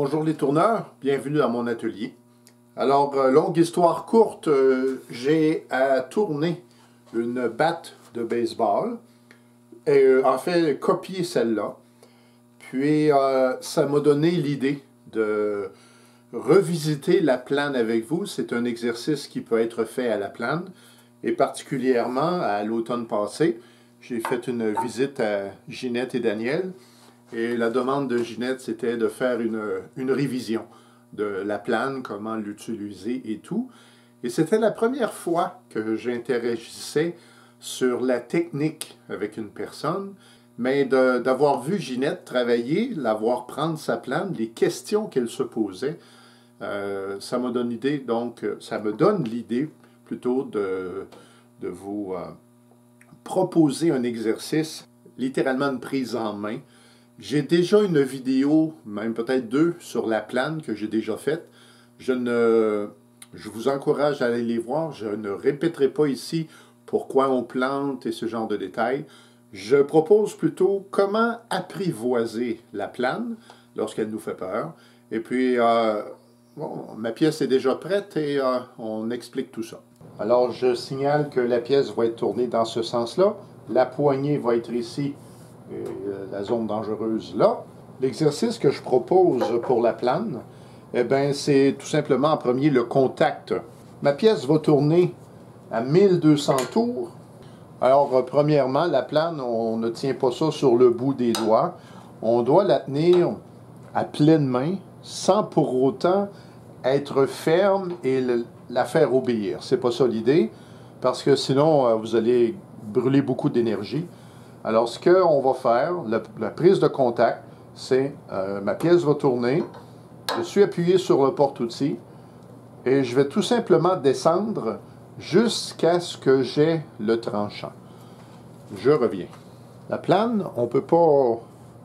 Bonjour les tourneurs, bienvenue à mon atelier. Alors, euh, longue histoire courte, euh, j'ai à tourner une batte de baseball, et euh, en fait copier celle-là. Puis ça m'a donné l'idée de revisiter la plane avec vous. C'est un exercice qui peut être fait à la plane, et particulièrement à l'automne passé. J'ai fait une visite à Ginette et Daniel. Et la demande de Ginette, c'était de faire une, une, révision de la plane, comment l'utiliser et tout. Et c'était la première fois que j'interagissais sur la technique avec une personne, mais d'avoir vu Ginette travailler, la voir prendre sa plane, les questions qu'elle se posait, euh, ça m'a donné l'idée, donc ça me donne l'idée plutôt de, de vous euh, proposer un exercice, littéralement une prise en main, j'ai déjà une vidéo, même peut-être deux, sur la plane que j'ai déjà faite. Je ne, je vous encourage à aller les voir. Je ne répéterai pas ici pourquoi on plante et ce genre de détails. Je propose plutôt comment apprivoiser la plane lorsqu'elle nous fait peur. Et puis, euh, bon, ma pièce est déjà prête et euh, on explique tout ça. Alors, je signale que la pièce va être tournée dans ce sens-là. La poignée va être ici la zone dangereuse là. L'exercice que je propose pour la plane, eh bien, c'est tout simplement en premier le contact. Ma pièce va tourner à 1200 tours. Alors, euh, premièrement, la plane, on ne tient pas ça sur le bout des doigts. On doit la tenir à pleine main sans pour autant être ferme et la faire obéir. C'est pas ça l'idée, parce que sinon, euh, vous allez brûler beaucoup d'énergie. Alors, ce qu'on va faire, la, prise de contact, c'est euh, ma pièce va tourner, je suis appuyé sur le porte-outil et je vais tout simplement descendre jusqu'à ce que j'ai le tranchant. Je reviens. La plane, on ne peut pas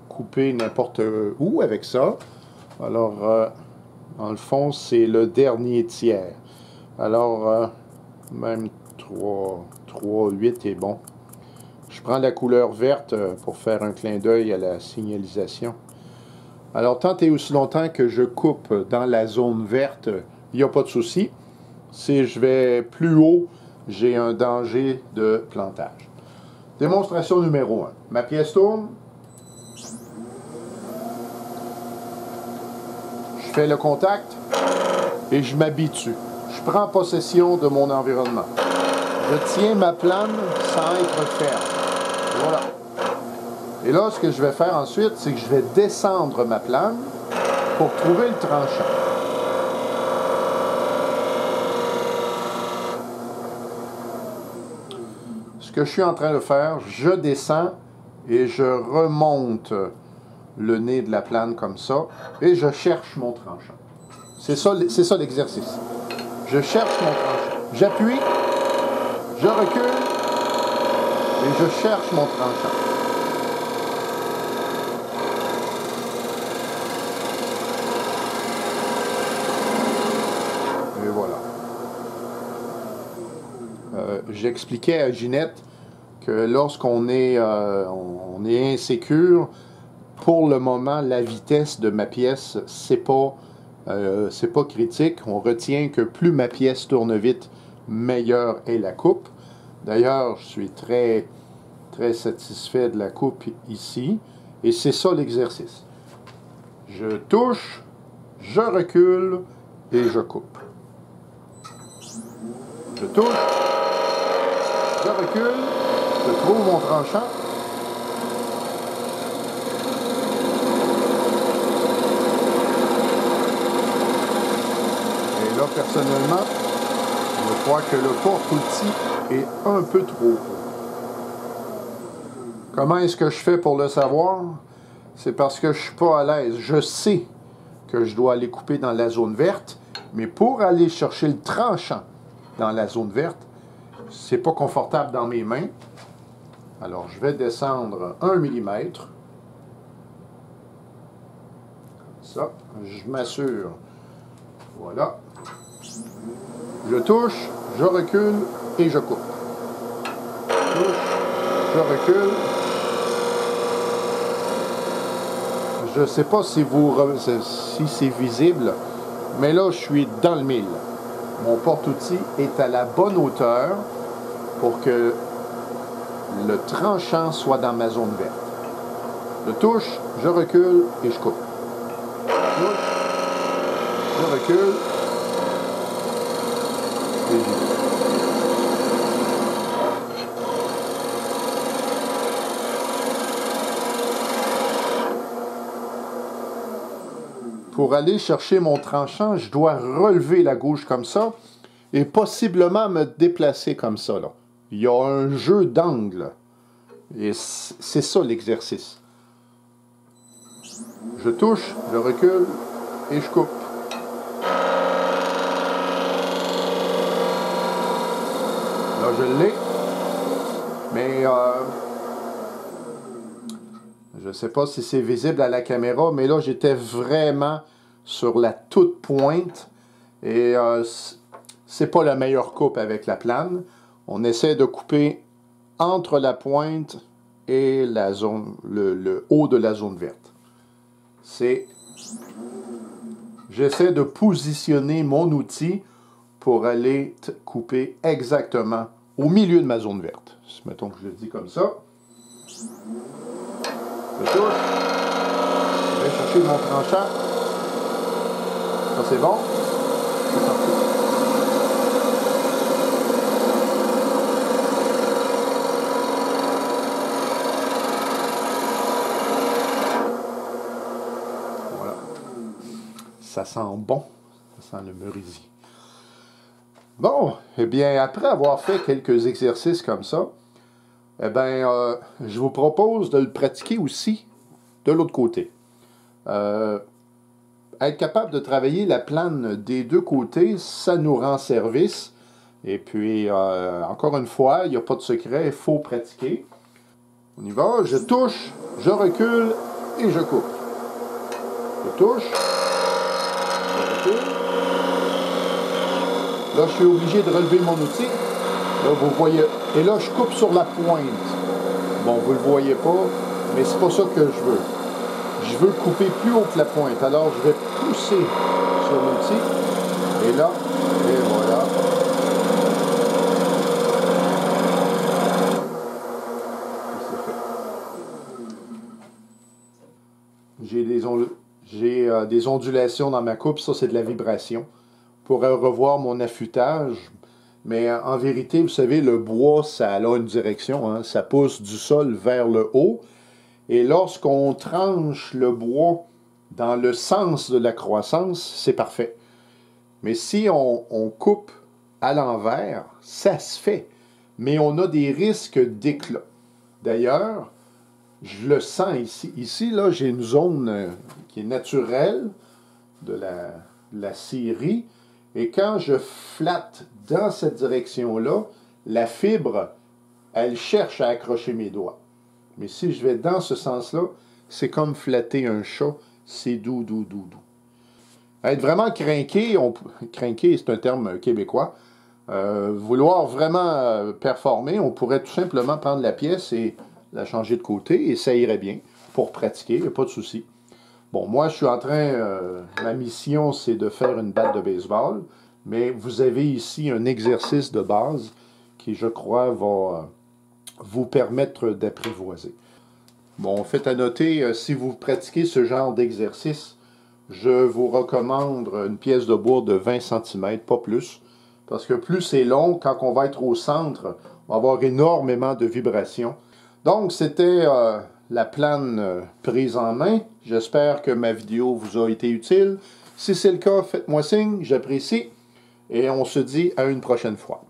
couper n'importe où avec ça. Alors, euh, dans le fond, c'est le dernier tiers. Alors, euh, même 3, 3, 8 est bon. Je prends la couleur verte euh, pour faire un clin d'œil à la signalisation. Alors, tant et aussi longtemps que je coupe dans la zone verte, il n'y a pas de souci. Si je vais plus haut, j'ai un danger de plantage. Démonstration numéro 1. Ma pièce tourne. Je fais le contact et je m'habitue. Je prends possession de mon environnement. Je tiens ma plane sans être ferme. Et là, ce que je vais faire ensuite, c'est que je vais descendre ma plane pour trouver le tranchant. Ce que je suis en train de faire, je descends et je remonte le nez de la plane comme ça et je cherche mon tranchant. C'est ça, c'est ça l'exercice. Je cherche mon tranchant. J'appuie, je recule, et je cherche mon tranchant. Et voilà. Euh, j'expliquais à Ginette que lorsqu'on est, euh, est insécure, pour le moment, la vitesse de ma pièce, c'est pas, euh, pas critique. On retient que plus ma pièce tourne vite, meilleure est la coupe. D'ailleurs, je suis très, très satisfait de la coupe ici. Et c'est ça l'exercice. Je touche, je recule et je coupe. Je touche, je recule, je trouve mon tranchant. Et là, personnellement, je crois que le porte-outil est un peu trop. Comment est-ce que je fais pour le savoir? C'est parce que je ne suis pas à l'aise. Je sais que je dois aller couper dans la zone verte, mais pour aller chercher le tranchant dans la zone verte, c'est pas confortable dans mes mains. Alors, je vais descendre 1 mm. Ça, je m'assure. Voilà. Je touche, je recule et je coupe. Je touche, je recule, je ne sais pas si, vous, si c'est visible, mais là, je suis dans le mille. Mon porte-outil est à la bonne hauteur pour que le tranchant soit dans ma zone verte. Je touche, je recule et je coupe. Je touche, je recule Pour aller chercher mon tranchant, je dois relever la gauche comme ça et possiblement me déplacer comme ça. Là. Il y a un jeu d'angle. Et c'est ça l'exercice. Je touche, je recule et je coupe. Là, je l'ai. Mais euh, je ne sais pas si c'est visible à la caméra, mais là, j'étais vraiment sur la toute pointe. Et euh, c'est pas la meilleure coupe avec la plane. On essaie de couper entre la pointe et la zone, le, haut de la zone verte. C'est. J'essaie de positionner mon outil pour aller couper exactement au milieu de ma zone verte. Mettons que je le dis comme ça. Je vais chercher mon tranchant. Ça, c'est bon. Voilà. Ça sent bon. Ça sent le merisier. Bon, eh bien, après avoir fait quelques exercices comme ça, eh bien, euh, je vous propose de le pratiquer aussi de l'autre côté. Euh, être capable de travailler la plane des deux côtés, ça nous rend service. Et puis, euh, encore une fois, il n'y a pas de secret, il faut pratiquer. On y va, je touche, je recule et je coupe. Je touche, je recule. Là, je suis obligé de relever mon outil. Là, vous voyez. Et là, je coupe sur la pointe. Bon, vous ne le voyez pas, mais c'est pas ça que je veux. Je veux couper plus haut que la pointe. Alors, je vais pousser sur l'outil. Et là, et voilà. J'ai des, j'ai euh, des ondulations dans ma coupe. Ça, c'est de la vibration. Pour revoir mon affûtage, mais en vérité, vous savez, le bois, ça a une direction. Hein. ça pousse du sol vers le haut. Et lorsqu'on tranche le bois dans le sens de la croissance, c'est parfait. Mais si on, coupe à l'envers, ça se fait. Mais on a des risques d'éclat. D'ailleurs, je le sens ici. Ici, là, j'ai une zone euh, qui est naturelle de la, de la série. Et quand je flatte dans cette direction-là, la fibre, elle cherche à accrocher mes doigts. Mais si je vais dans ce sens-là, c'est comme flatter un chat, c'est doux, doux, doux, doux. Être vraiment craqué, on, c'est un terme québécois. Euh, vouloir vraiment euh, performer, on pourrait tout simplement prendre la pièce et la changer de côté et ça irait bien pour pratiquer, il n'y a pas de souci. Bon, moi, je suis en train, euh, ma mission, c'est de faire une batte de baseball, mais vous avez ici un exercice de base qui, je crois, va vous permettre d'apprivoiser. Bon, faites à noter, euh, si vous pratiquez ce genre d'exercice, je vous recommande une pièce de bois de 20 cm, pas plus, parce que plus c'est long, quand on va être au centre, on va avoir énormément de vibrations. Donc, c'était euh, la plane euh, prise en main. J'espère que ma vidéo vous a été utile. Si c'est le cas, faites-moi signe, j'apprécie. Et on se dit à une prochaine fois.